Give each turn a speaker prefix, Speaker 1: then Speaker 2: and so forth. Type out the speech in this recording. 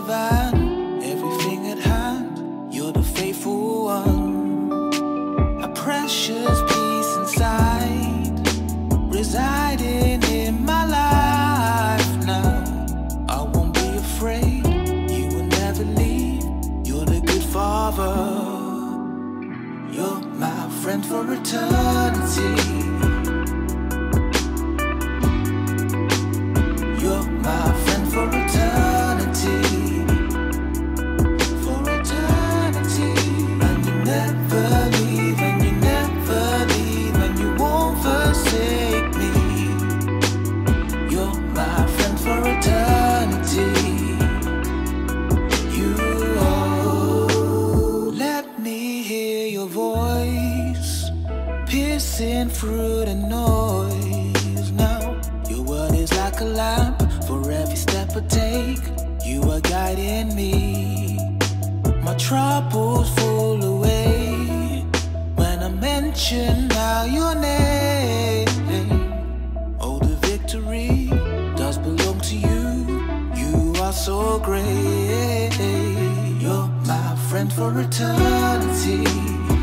Speaker 1: survive everything at hand. You're the faithful one, a precious piece inside, residing in my life now. I won't be afraid, you will never leave. You're the good father, you're my friend for eternity. Piercing through the noise. Now your word is like a lamp for every step I take. You are guiding me. My troubles fall away when I mention now your name. Oh, the victory does belong to you. You are so great. You're my friend for eternity.